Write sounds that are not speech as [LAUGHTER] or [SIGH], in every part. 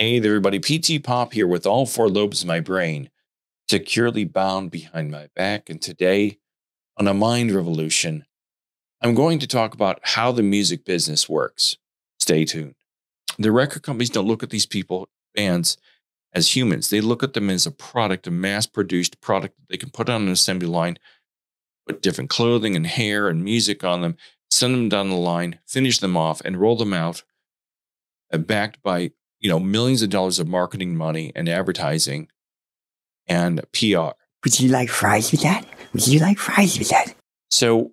Hey there, everybody. PT Pop here with all four lobes of my brain securely bound behind my back. And today, on a mind revolution, I'm going to talk about how the music business works. Stay tuned. The record companies don't look at these people, bands, as humans. They look at them as a product, a mass produced product that they can put on an assembly line, put different clothing and hair and music on them, send them down the line, finish them off, and roll them out, uh, backed by you know millions of dollars of marketing money and advertising and PR. Would you like fries with that? Would you like fries with that? So,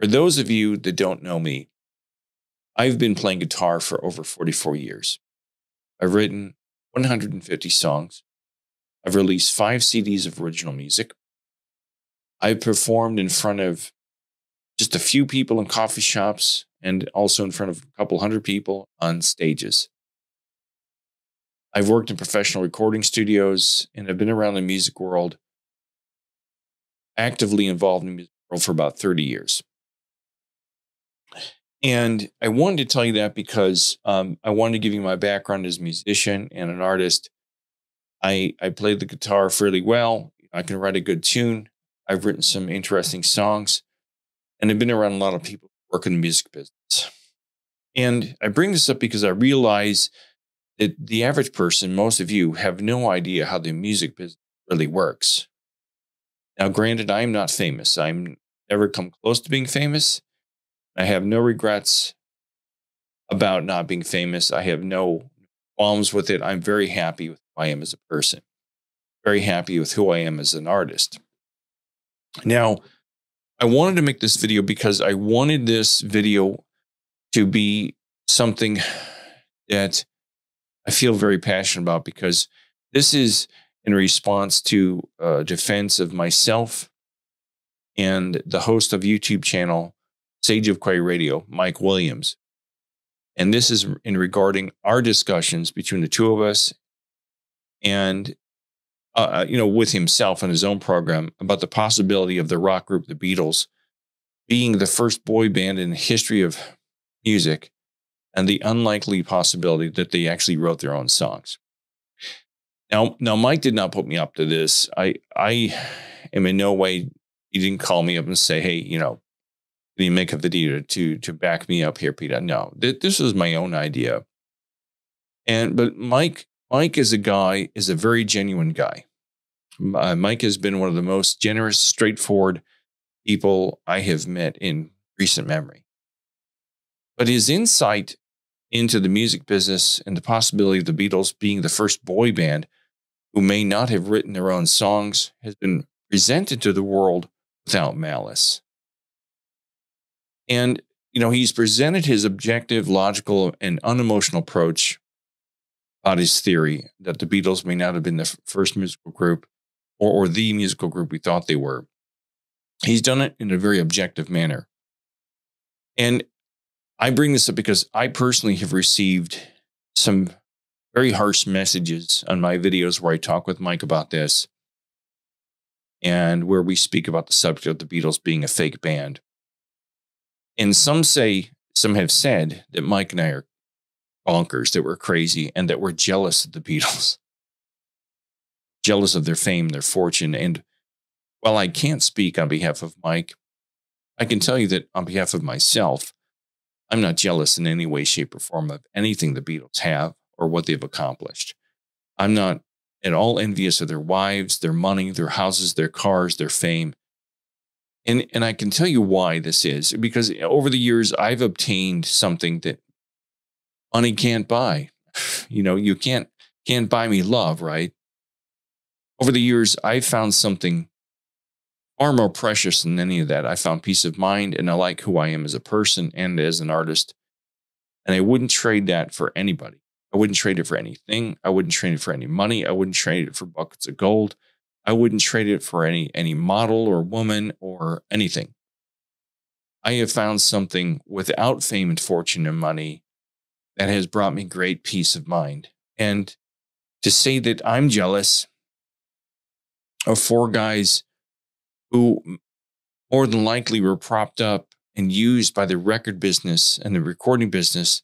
for those of you that don't know me, I've been playing guitar for over 44 years. I've written 150 songs. I've released five CDs of original music. I've performed in front of just a few people in coffee shops and also in front of a couple hundred people on stages. I've worked in professional recording studios and I've been around the music world, actively involved in the music world for about 30 years. And I wanted to tell you that because um, I wanted to give you my background as a musician and an artist. I, I play the guitar fairly well. I can write a good tune. I've written some interesting songs and I've been around a lot of people working in the music business. And I bring this up because I realize that the average person, most of you, have no idea how the music business really works. Now, granted, I'm not famous. I'm never come close to being famous. I have no regrets about not being famous. I have no qualms with it. I'm very happy with who I am as a person, very happy with who I am as an artist. Now, I wanted to make this video because I wanted this video to be something that I feel very passionate about because this is in response to a defense of myself and the host of YouTube channel Sage of Quay Radio, Mike Williams. And this is in regarding our discussions between the two of us and uh, uh, you know, with himself and his own program about the possibility of the rock group, the Beatles, being the first boy band in the history of music, and the unlikely possibility that they actually wrote their own songs. Now, now, Mike did not put me up to this. I, I am in no way. He didn't call me up and say, "Hey, you know, can you make a video to to back me up here, Peter?" No, th- this was my own idea. And but Mike, Mike is a guy, is a very genuine guy. Uh, Mike has been one of the most generous, straightforward people I have met in recent memory. But his insight into the music business and the possibility of the Beatles being the first boy band who may not have written their own songs has been presented to the world without malice. And, you know, he's presented his objective, logical, and unemotional approach about his theory that the Beatles may not have been the first musical group or, or the musical group we thought they were. He's done it in a very objective manner. And I bring this up because I personally have received some very harsh messages on my videos where I talk with Mike about this and where we speak about the subject of the Beatles being a fake band. And some say, some have said that Mike and I are bonkers, that we're crazy, and that we're jealous of the Beatles [LAUGHS] jealous of their fame, their fortune. And while I can't speak on behalf of Mike, I can tell you that on behalf of myself, I'm not jealous in any way, shape, or form of anything the Beatles have or what they've accomplished. I'm not at all envious of their wives, their money, their houses, their cars, their fame. And, and I can tell you why this is because over the years, I've obtained something that money can't buy. [SIGHS] You know, you can't can't buy me love, right? over the years, I found something far more precious than any of that. I found peace of mind and I like who I am as a person and as an artist. And I wouldn't trade that for anybody. I wouldn't trade it for anything. I wouldn't trade it for any money. I wouldn't trade it for buckets of gold. I wouldn't trade it for any any model or woman or anything. I have found something without fame and fortune and money that has brought me great peace of mind. And to say that I'm jealous of four guys who more than likely were propped up and used by the record business and the recording business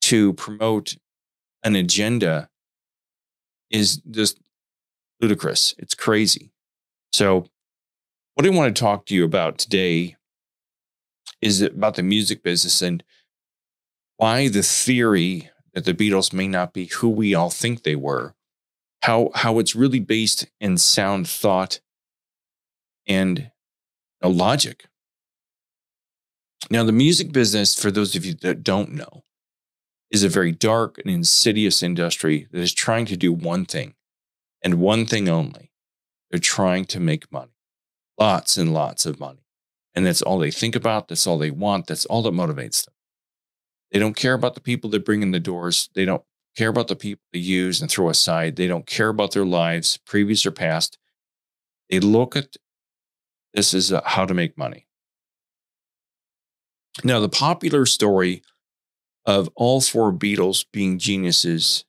to promote an agenda is just ludicrous. It's crazy. So, what I want to talk to you about today is about the music business and why the theory that the Beatles may not be who we all think they were, how how it's really based in sound thought and a logic. Now, the music business, for those of you that don't know, is a very dark and insidious industry that is trying to do one thing and one thing only. They're trying to make money, lots and lots of money. And that's all they think about. That's all they want. That's all that motivates them. They don't care about the people that bring in the doors. They don't care about the people they use and throw aside. They don't care about their lives, previous or past. They look at this as uh, how to make money. Now, the popular story of all four Beatles being geniuses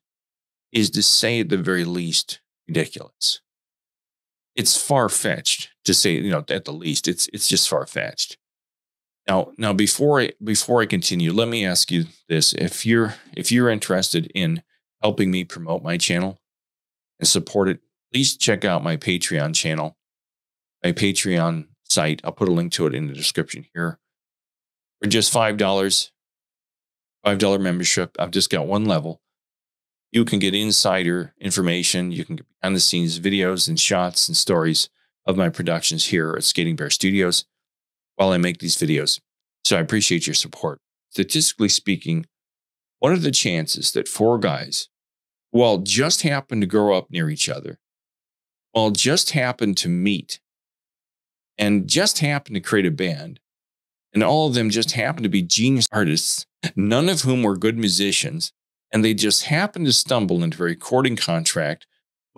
is to say at the very least ridiculous. It's far fetched to say, you know, at the least, it's it's just far fetched. Now, now before I before I continue, let me ask you this: if you're if you're interested in helping me promote my channel and support it, please check out my Patreon channel, my Patreon site. I'll put a link to it in the description here. For just five dollars, $5 membership. I've just got one level. You can get insider information. You can get behind the scenes videos and shots and stories of my productions here at Skating Bear Studios while I make these videos. So I appreciate your support. Statistically speaking, what are the chances that four guys who all just happen to grow up near each other, all just happen to meet, and just happened to create a band, and all of them just happened to be genius artists none of whom were good musicians, and they just happened to stumble into a recording contract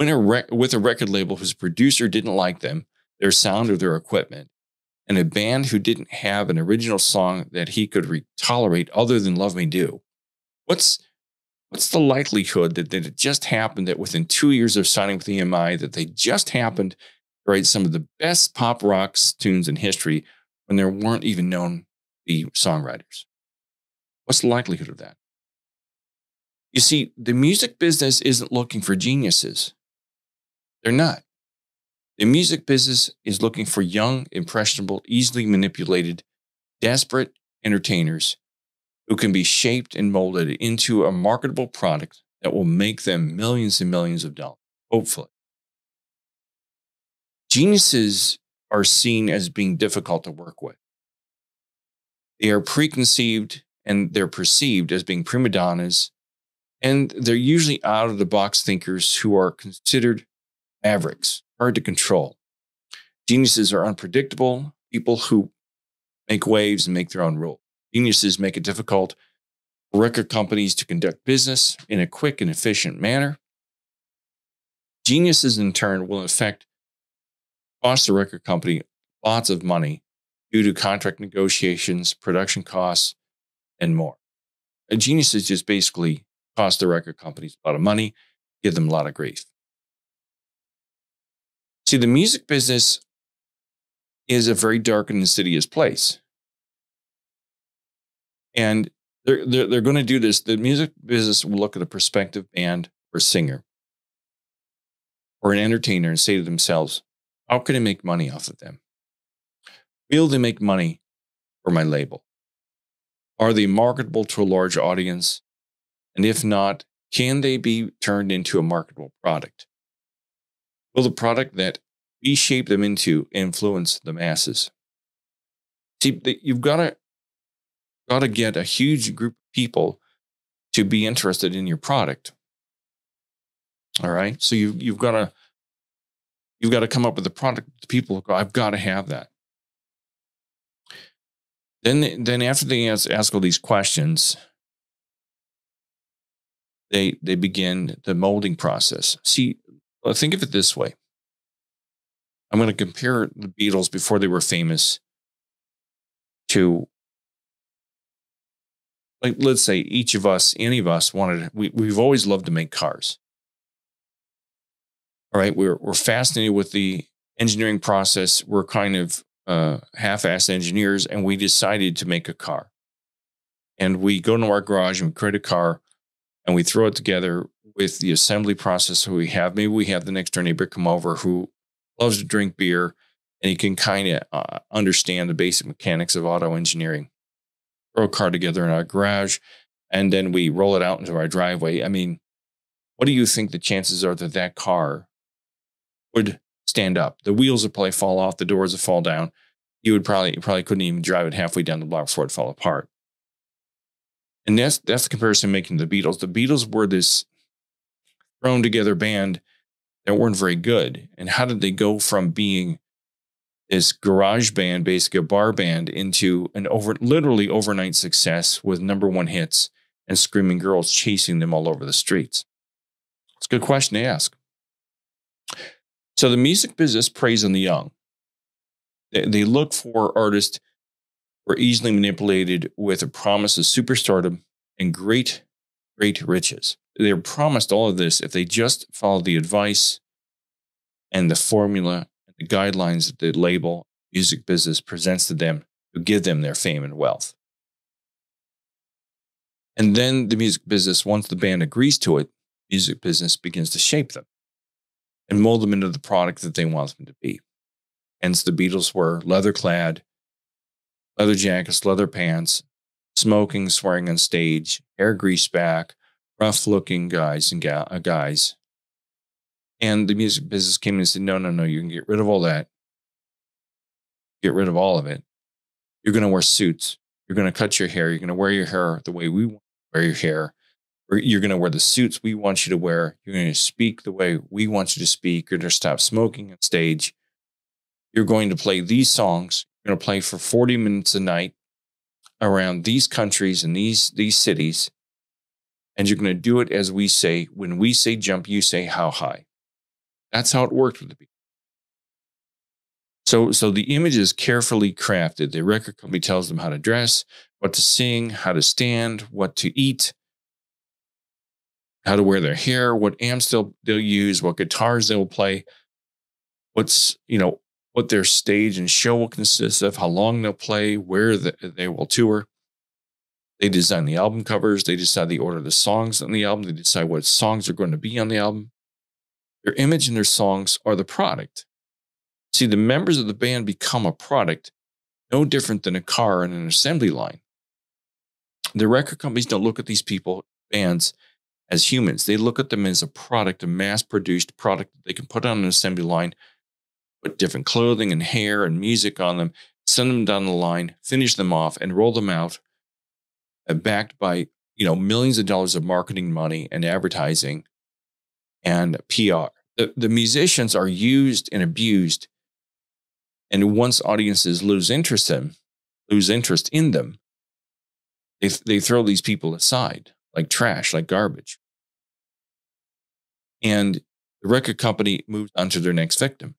a rec- with a record label whose producer didn't like them, their sound, or their equipment, and a band who didn't have an original song that he could re- tolerate other than Love Me Do. What's what's the likelihood that, that it just happened that within two years of signing with EMI that they just happened write some of the best pop rock tunes in history when there weren't even known the songwriters? What's the likelihood of that? You see, the music business isn't looking for geniuses. They're not. The music business is looking for young, impressionable, easily manipulated, desperate entertainers who can be shaped and molded into a marketable product that will make them millions and millions of dollars, hopefully. Geniuses are seen as being difficult to work with. They are preconceived and they're perceived as being prima donnas. And they're usually out of the box thinkers who are considered mavericks, hard to control. Geniuses are unpredictable, people who make waves and make their own rules. Geniuses make it difficult for record companies to conduct business in a quick and efficient manner. Geniuses, in turn, will affect cost the record company lots of money due to contract negotiations, production costs, and more. A genius is just basically cost the record companies a lot of money, give them a lot of grief. See, the music business is a very dark and insidious place. And they're, they're, they're going to do this. The music business will look at a prospective band or singer or an entertainer and say to themselves, how can I make money off of them? Will they make money for my label? Are they marketable to a large audience? And if not, can they be turned into a marketable product? Will the product that we shape them into influence the masses? See, you've got to got to get a huge group of people to be interested in your product. All right, so you you've got to you've got to come up with a product. People go, I've got to have that. Then, then after they ask, ask all these questions, they they begin the molding process. See, think of it this way. I'm going to compare the Beatles before they were famous to like let's say each of us, any of us wanted we, we've always loved to make cars. All right, we're we're fascinated with the engineering process. We're kind of uh, half-assed engineers, and we decided to make a car. And we go into our garage and we create a car, and we throw it together with the assembly process that we have. Maybe we have the next door neighbor come over who loves to drink beer and he can kind of uh, understand the basic mechanics of auto engineering. Throw a car together in our garage and then we roll it out into our driveway. I mean, what do you think the chances are that that car would stand up? The wheels would probably fall off, the doors would fall down. You would probably you probably couldn't even drive it halfway down the block before it fell apart. And that's that's the comparison making the Beatles. The Beatles were this thrown together band that weren't very good. And how did they go from being this garage band, basically a bar band, into an over literally overnight success with number one hits and screaming girls chasing them all over the streets? It's a good question to ask. So the music business preys on the young. They, look for artists who are easily manipulated with a promise of superstardom and great, great riches. They're promised all of this if they just follow the advice and the formula and the guidelines that the label music business presents to them to give them their fame and wealth. And then the music business, once the band agrees to it, music business begins to shape them and mold them into the product that they want them to be. Hence, the Beatles were leather clad, leather jackets, leather pants, smoking, swearing on stage, hair greased back, rough looking guys and ga- uh, guys. And the music business came in and said, no, no, no, you can get rid of all that. Get rid of all of it. You're going to wear suits. You're going to cut your hair. You're going to wear your hair the way we want to wear your hair. You're going to wear the suits we want you to wear. You're going to speak the way we want you to speak. You're going to stop smoking on stage. You're going to play these songs. You're going to play for 40 minutes a night around these countries and these, these cities and you're going to do it as we say. When we say jump, you say how high. That's how it worked with the Beatles. So, so the image is carefully crafted. The record company tells them how to dress, what to sing, how to stand, what to eat, how to wear their hair, what amps they'll, they'll use, what guitars they'll play, what's, you know, what their stage and show will consist of, how long they'll play, where the, they will tour. They design the album covers. They decide the order of the songs on the album. They decide what songs are going to be on the album. Their image and their songs are the product. See, the members of the band become a product, no different than a car in an assembly line. The record companies don't look at these people, bands, as humans. They look at them as a product, a mass produced product that they can put on an assembly line, put different clothing and hair and music on them, send them down the line, finish them off, and roll them out uh, backed by you know millions of dollars of marketing money and advertising and PR. The, the musicians are used and abused, and once audiences lose interest in lose interest in them, they they throw these people aside like trash, like garbage, and the record company moves on to their next victim.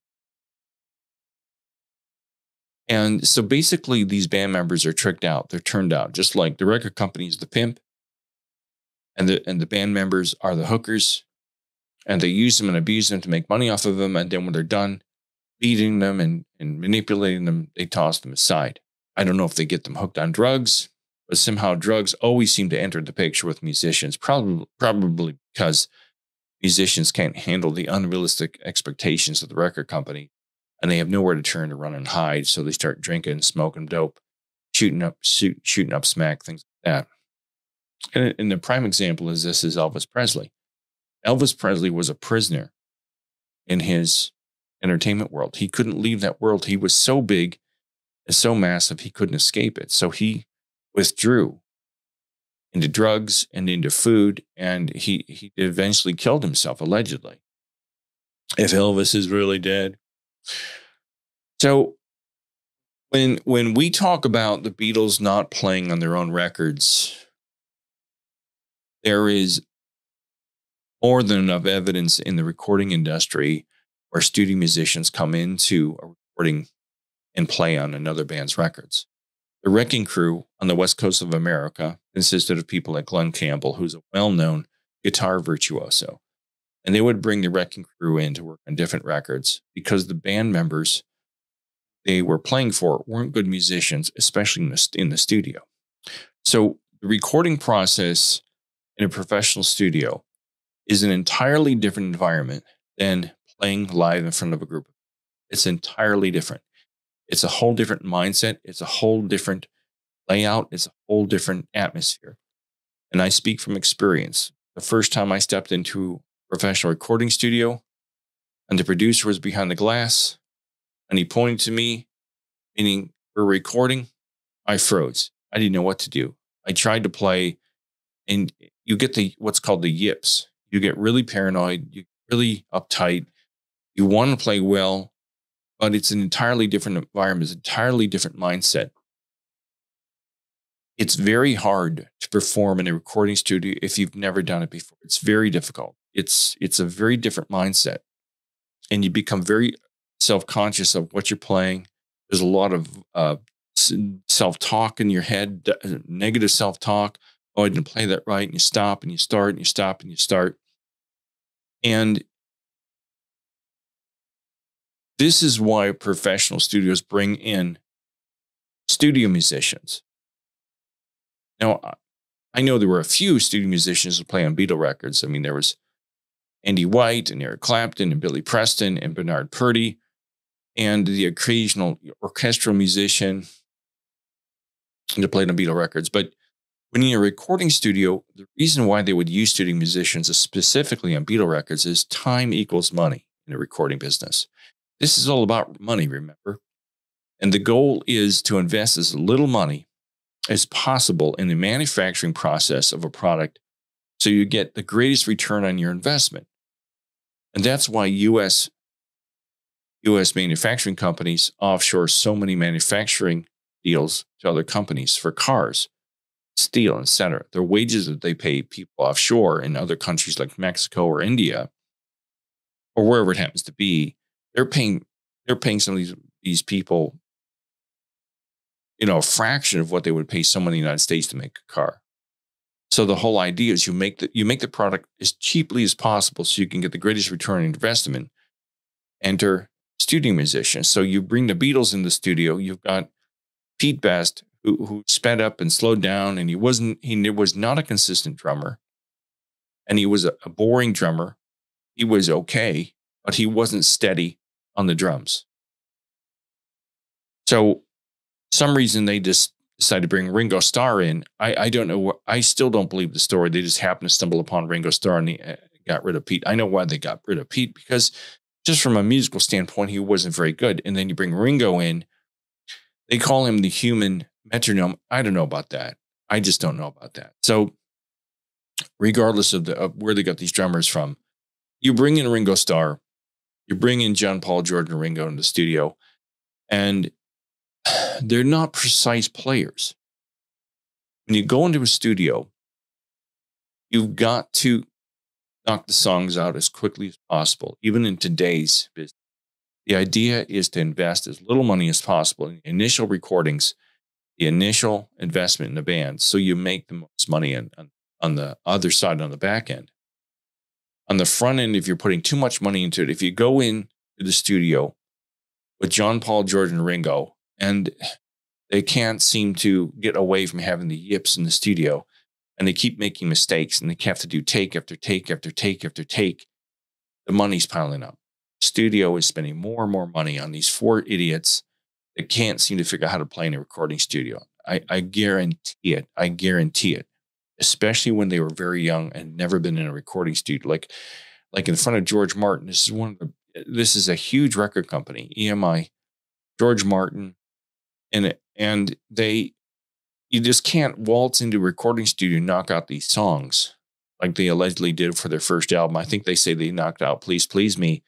And so basically, these band members are tricked out. They're turned out, just like the record company is the pimp, and the and the band members are the hookers, and they use them and abuse them to make money off of them. And then when they're done beating them and, and manipulating them, they toss them aside. I don't know if they get them hooked on drugs, but somehow drugs always seem to enter the picture with musicians. Probably probably because musicians can't handle the unrealistic expectations of the record company and they have nowhere to turn to run and hide. So they start drinking, smoking dope, shooting up, shoot, shooting up smack, things like that. And, and the prime example is this is Elvis Presley. Elvis Presley was a prisoner in his entertainment world. He couldn't leave that world. He was so big and so massive, he couldn't escape it. So he withdrew into drugs and into food, and he, he eventually killed himself, allegedly. If Elvis is really dead, so when when we talk about the Beatles not playing on their own records, there is more than enough evidence in the recording industry where studio musicians come into a recording and play on another band's records. The Wrecking Crew on the west coast of America consisted of people like Glen Campbell, who's a well known guitar virtuoso and they would bring the wrecking crew in to work on different records because the band members they were playing for weren't good musicians, especially in the, in the studio. So the recording process in a professional studio is an entirely different environment than playing live in front of a group. It's entirely different. It's a whole different mindset. It's a whole different layout. It's a whole different atmosphere. And I speak from experience. The first time I stepped into a professional recording studio and the producer was behind the glass and he pointed to me, meaning we're recording, I froze. I didn't know what to do. I tried to play and you get the what's called the yips. You get really paranoid, you really uptight. You want to play well, but it's an entirely different environment, it's an entirely different mindset. It's very hard to perform in a recording studio if you've never done it before. It's very difficult. It's it's a very different mindset. And you become very self-conscious of what you're playing. There's a lot of uh, self-talk in your head, negative self-talk. Oh, I didn't play that right. And you stop and you start and you stop and you start. And this is why professional studios bring in studio musicians. Now, I know there were a few studio musicians who play on Beatle records. I mean, there was Andy White and Eric Clapton and Billy Preston and Bernard Purdie and the occasional orchestral musician that played on Beatle records. But when you're in a recording studio, the reason why they would use studio musicians specifically on Beatle records is time equals money in the recording business. This is all about money, remember? And the goal is to invest as little money as possible in the manufacturing process of a product so you get the greatest return on your investment. And that's why US US manufacturing companies offshore so many manufacturing deals to other companies for cars, steel, etc. Their wages that they pay people offshore in other countries like Mexico or India or wherever it happens to be they're paying they're paying some of these these people you know a fraction of what they would pay someone in the United States to make a car. So the whole idea is you make the you make the product as cheaply as possible so you can get the greatest return on investment. Enter studio musicians. So you bring the Beatles in the studio. You've got Pete Best who, who sped up and slowed down, and he wasn't he was not a consistent drummer, and he was a, a boring drummer. He was okay, but he wasn't steady on the drums. So, some reason they just decided to bring Ringo Starr in. I, I don't know. I still don't believe the story. They just happened to stumble upon Ringo Starr and they uh, got rid of Pete. I know why they got rid of Pete because just from a musical standpoint, he wasn't very good. And then you bring Ringo in. They call him the human metronome. I don't know about that. I just don't know about that. So, regardless of the of where they got these drummers from, you bring in Ringo Starr you bring in John Paul, and Ringo in the studio, and [SIGHS] they're not precise players. When you go into a studio, you've got to knock the songs out as quickly as possible, even in today's business. The idea is to invest as little money as possible in initial recordings, the initial investment in the band, so you make the most money on, on, on the other side, on the back end on the front end, if you're putting too much money into it, if you go in to the studio with John Paul, George, and Ringo, and they can't seem to get away from having the yips in the studio, and they keep making mistakes, and they have to do take after take after take after take, the money's piling up. Studio is spending more and more money on these four idiots that can't seem to figure out how to play in a recording studio. I, I guarantee it. I guarantee it especially when they were very young and never been in a recording studio. Like, like in front of George Martin, this is one of the, this is a huge record company, EMI, George Martin, and and they, you just can't waltz into a recording studio and knock out these songs like they allegedly did for their first album. I think they say they knocked out "Please Please Me."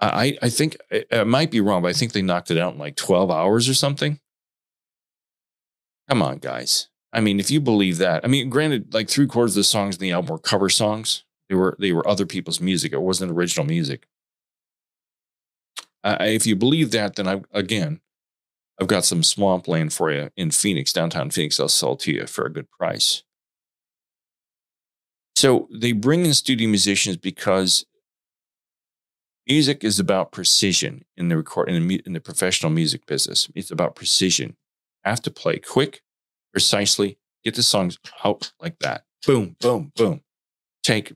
I I think I might be wrong, but I think they knocked it out in like twelve hours or something. Come on, guys. I mean, if you believe that, I mean, granted, like three quarters of the songs in the album were cover songs. They were they were other people's music. It wasn't original music. Uh, if you believe that, then I again, I've got some swamp land for you in Phoenix, downtown Phoenix. I'll sell to you for a good price. So they bring in studio musicians because music is about precision in the record in the, in the professional music business. It's about precision. Have to play quick, precisely, get the songs out like that. Boom, boom, boom. take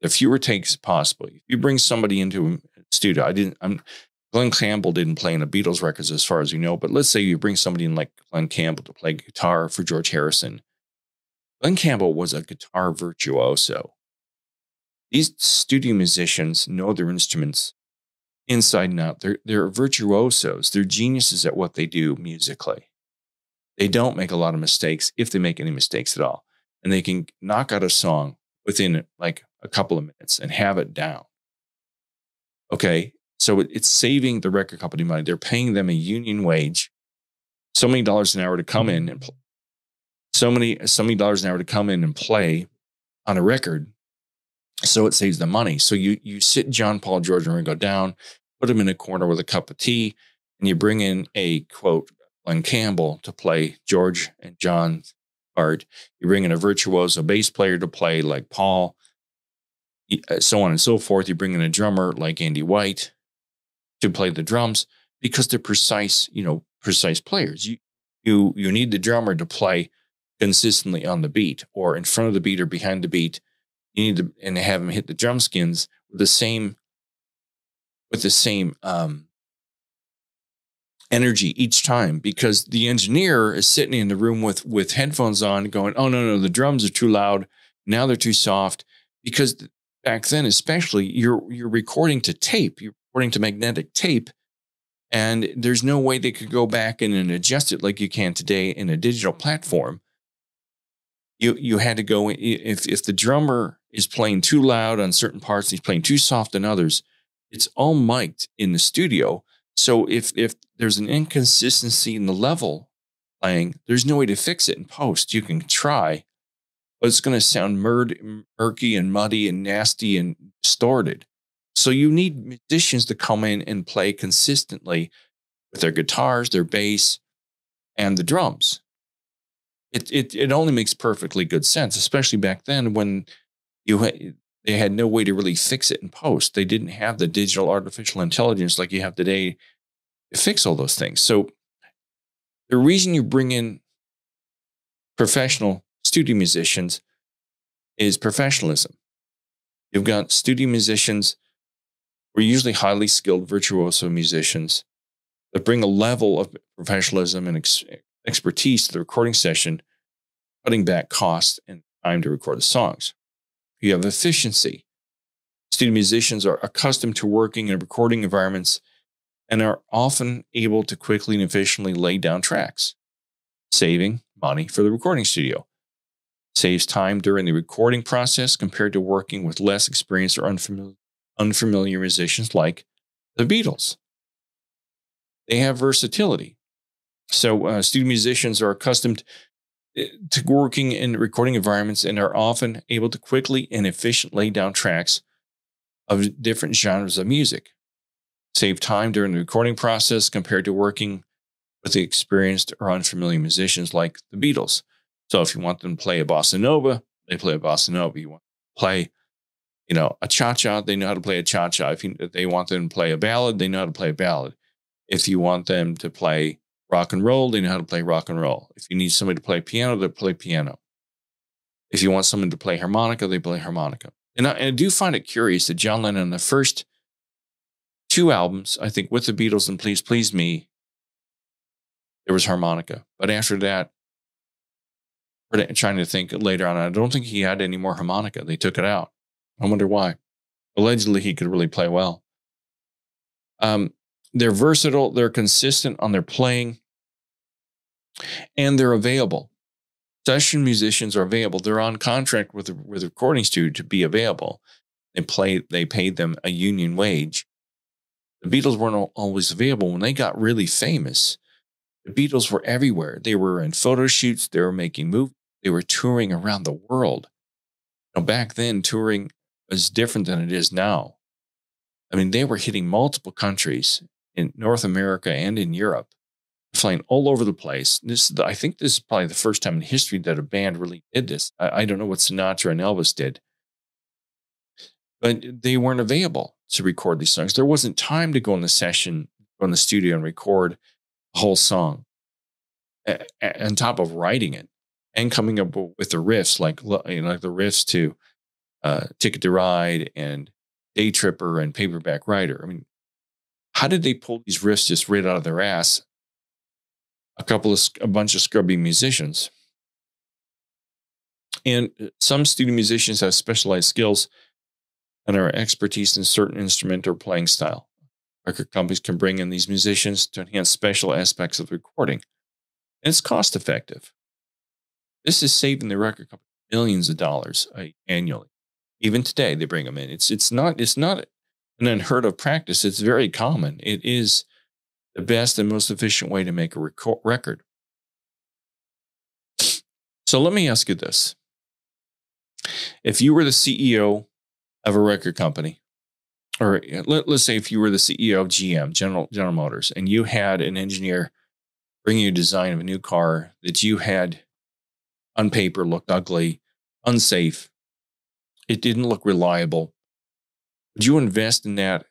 the fewer takes possible. If you bring somebody into a studio, I didn't. I'm Glen Campbell didn't play in the Beatles records as far as you know, but let's say you bring somebody in like Glen Campbell to play guitar for George Harrison. Glen Campbell was a guitar virtuoso. These studio musicians know their instruments inside and out. They're, they're virtuosos. They're geniuses at what they do musically. They don't make a lot of mistakes if they make any mistakes at all. And they can knock out a song within like a couple of minutes and have it down. Okay. So it's saving the record company money. They're paying them a union wage, so many dollars an hour to come in and pl- so many so many dollars an hour to come in and play on a record. So it saves them money. So you you sit John Paul George and Ringo down, put them in a corner with a cup of tea, and you bring in a quote Glen Campbell to play George and John's part. You bring in a virtuoso bass player to play like Paul, uh, so on and so forth. You bring in a drummer like Andy White to play the drums because they're precise, you know, precise players. You you you need the drummer to play consistently on the beat or in front of the beat or behind the beat. You need to and have him hit the drum skins with the same with the same um, energy each time because the engineer is sitting in the room with with headphones on going oh no no the drums are too loud. Now they're too soft. Because back then especially you're you're recording to tape. You're recording to magnetic tape. And there's no way they could go back in and adjust it like you can today in a digital platform. You you had to go if if the drummer is playing too loud on certain parts he's playing too soft on others it's all mic'd in the studio so if if there's an inconsistency in the level playing, there's no way to fix it in post. You can try, but it's going to sound murky and muddy and nasty and distorted. So you need musicians to come in and play consistently with their guitars, their bass, and the drums. It it it only makes perfectly good sense, especially back then when you they had no way to really fix it in post. They didn't have the digital artificial intelligence like you have today to fix all those things. So the reason you bring in professional studio musicians is professionalism. You've got studio musicians who are usually highly skilled virtuoso musicians that bring a level of professionalism and ex- expertise to the recording session, cutting back costs and time to record the songs. You have efficiency. Studio musicians are accustomed to working in recording environments and are often able to quickly and efficiently lay down tracks, saving money for the recording studio. Saves time during the recording process compared to working with less experienced or unfamiliar, unfamiliar musicians like the Beatles. They have versatility. So, uh, studio musicians are accustomed to working in recording environments and are often able to quickly and efficiently lay down tracks of different genres of music save time during the recording process compared to working with the experienced or unfamiliar musicians like the Beatles. So if you want them to play a bossa nova, they play a bossa nova. You want to play, you know, a cha cha, they know how to play a cha cha. If, if they want them to play a ballad, they know how to play a ballad. If you want them to play rock and roll, they know how to play rock and roll. If you need somebody to play piano, they play piano. If you want someone to play harmonica, they play harmonica. And I, and I do find it curious that John Lennon, the first two albums, I think, with the Beatles and Please Please Me, there was harmonica. But after that, trying to think later on, I don't think he had any more harmonica. They took it out. I wonder why. Allegedly, he could really play well. Um, they're versatile, they're consistent on their playing, and they're available. Session musicians are available. They're on contract with the, with recording studio to be available. They play. They paid them a union wage, the Beatles weren't always available. When they got really famous, the Beatles were everywhere. They were in photo shoots, they were making movies, they were touring around the world. Know, back then, touring was different than it is now. I mean, they were hitting multiple countries in North America and in Europe, flying all over the place. This, I think, this is probably the first time in history that a band really did this. I, I don't know what Sinatra and Elvis did, but they weren't available to record these songs. There wasn't time to go in the session, go in the studio and record a whole song on top of writing it and coming up with the riffs, like, you know, like the riffs to uh, Ticket to Ride and Day Tripper and Paperback Writer. I mean, how did they pull these riffs just right out of their ass? A couple of, a bunch of scrubby musicians. And uh, some studio musicians have specialized skills and are expertise in certain instrument or playing style. Record companies can bring in these musicians to enhance special aspects of recording. And it's cost effective. This is saving the record company millions of dollars uh, annually. Even today, they bring them in. It's it's not it's not an unheard of practice. It's very common. It is the best and most efficient way to make a record. So let me ask you this: If you were the CEO of a record company, or let, us say if you were the CEO of GM, General General Motors, and you had an engineer bring you a design of a new car that you had on paper looked ugly, unsafe, it didn't look reliable. Would you invest in that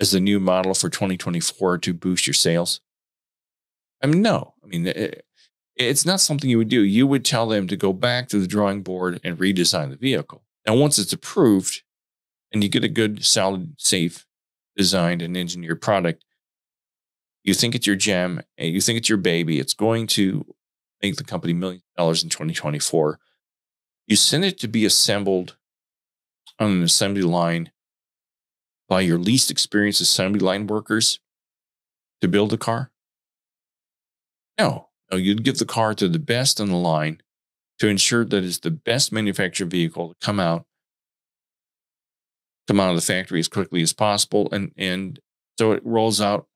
as the new model for 2024 to boost your sales? I mean, no. I mean, it, it's not something you would do. You would tell them to go back to the drawing board and redesign the vehicle. Now, once it's approved and you get a good, solid, safe, designed and engineered product, you think it's your gem and you think it's your baby. It's going to make the company millions of dollars in 2024. You send it to be assembled on an assembly line by your least experienced assembly line workers to build a car? No, no, you'd give the car to the best on the line to ensure that it's the best manufactured vehicle to come out, come out of the factory as quickly as possible, and and so it rolls out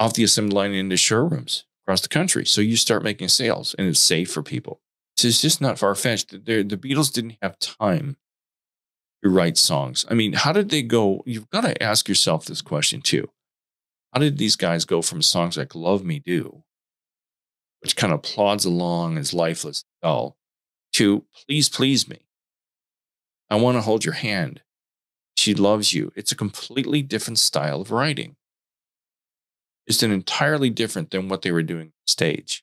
off the assembly line into showrooms across the country. So you start making sales, and it's safe for people. So it's just not far fetched. The, the Beatles didn't have time to write songs. I mean, how did they go? You've got to ask yourself this question too. How did these guys go from songs like Love Me Do, which kind of plods along as lifeless dull, to Please Please Me? I want to hold your hand. She loves you. It's a completely different style of writing. It's an entirely different than what they were doing on stage.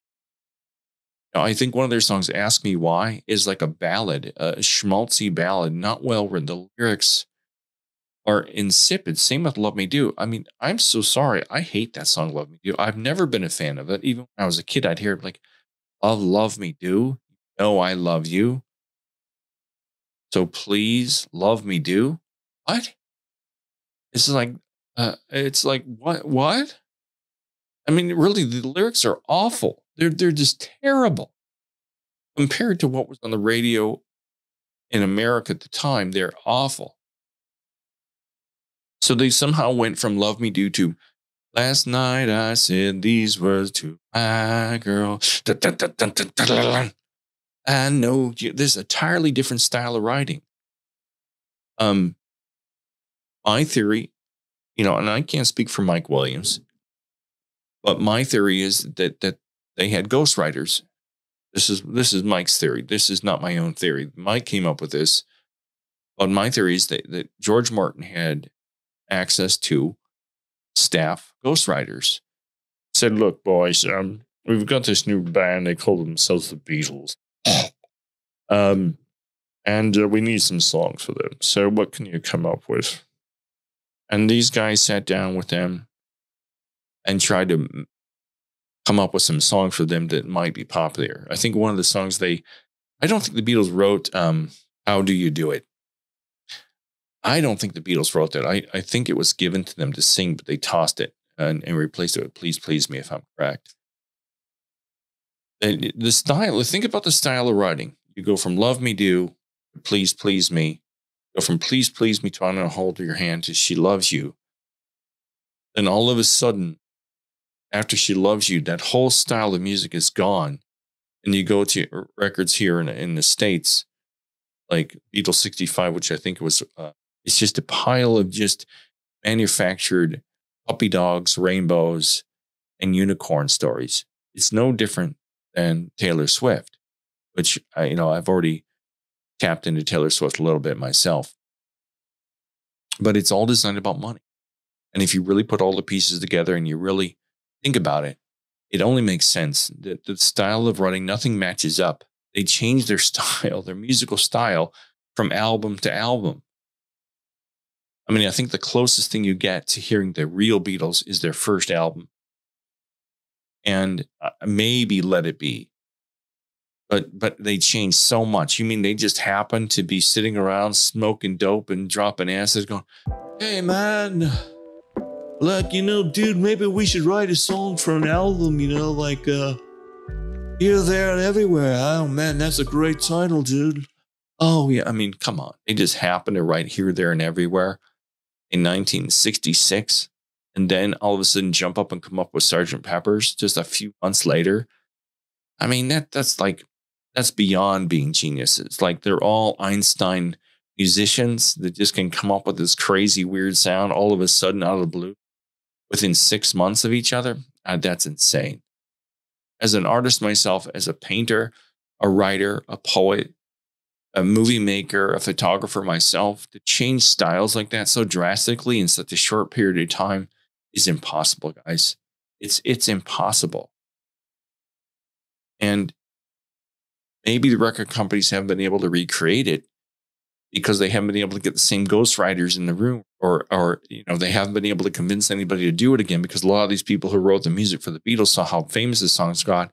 I think one of their songs, Ask Me Why, is like a ballad, a schmaltzy ballad, not well written. The lyrics are insipid. Same with Love Me Do. I mean, I'm so sorry. I hate that song, Love Me Do. I've never been a fan of it. Even when I was a kid, I'd hear it like, Love, love me do. No, I love you. So please love me do. What? It's like, uh, it's like, what? What? I mean, really, the lyrics are awful. They're they're just terrible compared to what was on the radio in America at the time. They're awful. So they somehow went from "Love Me Do" to "Last night I said these words to my girl." I know there's a entirely different style of writing. Um, my theory, you know, and I can't speak for Mike Williams, but my theory is that that they had ghostwriters. This is this is Mike's theory. This is not my own theory. Mike came up with this. But my theory is that, that George Martin had access to staff ghostwriters. Said, look, boys, um, we've got this new band. They call themselves the Beatles. [SNIFFS] um, and uh, we need some songs for them. So what can you come up with? And these guys sat down with them and tried to come up with some songs for them that might be popular. I think one of the songs they, I don't think the Beatles wrote um, How Do You Do It? I don't think the Beatles wrote that. I, I think it was given to them to sing, but they tossed it and, and replaced it with Please Please Me if I'm correct. And the style, think about the style of writing. You go from Love Me Do to Please Please Me, go from Please Please Me to I want to hold your hand to She Loves You. Then all of a sudden, after she loves you, that whole style of music is gone. And you go to records here in, in the States, like Beatles 65, which I think was, uh, it's just a pile of just manufactured puppy dogs, rainbows, and unicorn stories. It's no different than Taylor Swift, which I, you know, I've already tapped into Taylor Swift a little bit myself. But it's all designed about money. And if you really put all the pieces together and you really think about it, it only makes sense that the style of writing, nothing matches up. They change their [LAUGHS] style, their musical style from album to album. I mean, I think the closest thing you get to hearing the real Beatles is their first album. And uh, maybe Let It Be. But but they changed so much. You mean they just happened to be sitting around smoking dope and dropping acid going, "Hey man, like, you know, dude, maybe we should write a song for an album, you know, like uh here, there, and everywhere. Oh man, that's a great title, dude. Oh yeah, I mean, come on. They just happened to write here, there, and everywhere in 1966, and then all of a sudden jump up and come up with Sergeant Pepper's just a few months later. I mean, that that's like that's beyond being geniuses. Like they're all Einstein musicians that just can come up with this crazy weird sound all of a sudden out of the blue within six months of each other. Uh, that's insane. As an artist myself, as a painter, a writer, a poet, a movie maker, a photographer myself, to change styles like that so drastically in such a short period of time is impossible, guys. It's it's impossible. And maybe the record companies haven't been able to recreate it because they haven't been able to get the same ghostwriters in the room or or you know they haven't been able to convince anybody to do it again because a lot of these people who wrote the music for the Beatles saw how famous the songs got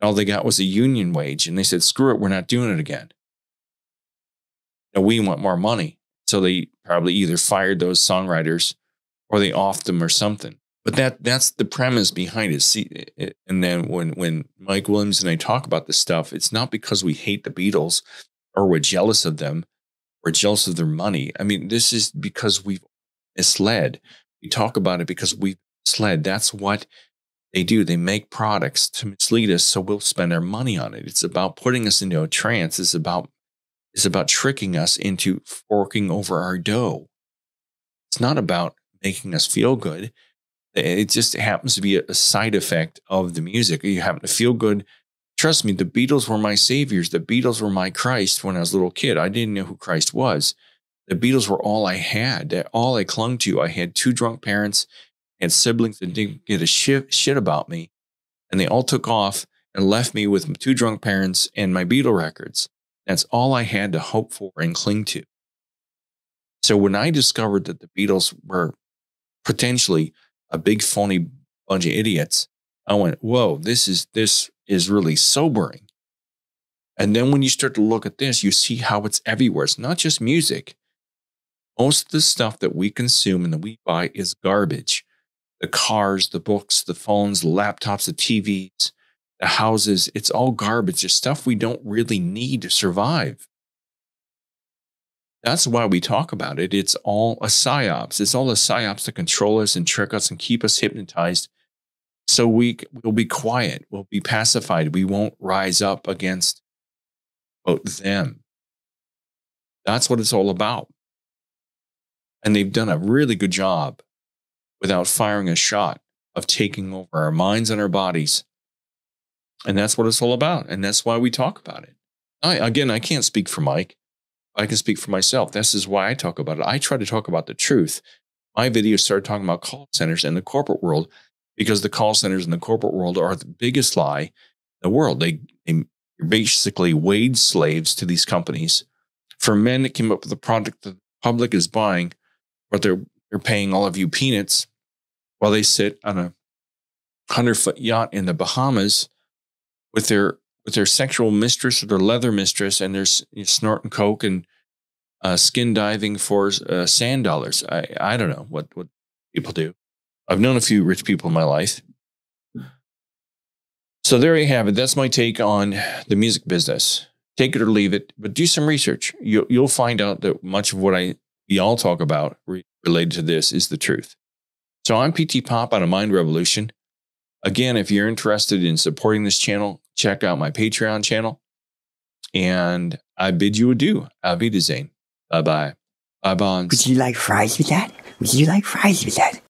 and all they got was a union wage and they said screw it we're not doing it again. Now we want more money. So they probably either fired those songwriters or they offed them or something. But that that's the premise behind it. See it, and then when when Mike Williams and I talk about this stuff it's not because we hate the Beatles or we're jealous of them we're jealous of their money. I mean, this is because we've misled. We talk about it because we've misled. That's what they do. They make products to mislead us, so we'll spend our money on it. It's about putting us into a trance. It's about it's about tricking us into forking over our dough. It's not about making us feel good. It just happens to be a side effect of the music. You happen to feel good Trust me, the Beatles were my saviors. The Beatles were my Christ when I was a little kid. I didn't know who Christ was. The Beatles were all I had, all I clung to. I had two drunk parents, and siblings that didn't give a shit, shit about me, and they all took off and left me with two drunk parents and my Beatle records. That's all I had to hope for and cling to. So when I discovered that the Beatles were potentially a big phony bunch of idiots, I went, "Whoa, this is this is really sobering. And then when you start to look at this, you see how it's everywhere. It's not just music. Most of the stuff that we consume and that we buy is garbage. The cars, the books, the phones, the laptops, the TVs, the houses, it's all garbage. It's stuff we don't really need to survive. That's why we talk about it. It's all a psyops. It's all a psyops to control us and trick us and keep us hypnotized so we will be quiet, we'll be pacified. We won't rise up against quote, them. That's what it's all about. And they've done a really good job without firing a shot of taking over our minds and our bodies. And that's what it's all about. And that's why we talk about it. I, again, I can't speak for Mike. I can speak for myself. This is why I talk about it. I try to talk about the truth. My videos started talking about call centers and the corporate world because the call centers in the corporate world are the biggest lie in the world. They, they basically wage slaves to these companies for men that came up with a product that the public is buying, but they're they're paying all of you peanuts while they sit on a hundred foot yacht in the Bahamas with their with their sexual mistress or their leather mistress, and they're snorting coke and uh, skin diving for uh, sand dollars. I I don't know what what people do. I've known a few rich people in my life. So there you have it. That's my take on the music business. Take it or leave it, but do some research. You'll, you'll find out that much of what I we all talk about re- related to this is the truth. So I'm PT Pop on a Mind Revolution. Again, if you're interested in supporting this channel, check out my Patreon channel. And I bid you adieu. I Auf Wiedersehen. Bye bye. Bye, Bonds. Would you like fries with that? Would you like fries with that?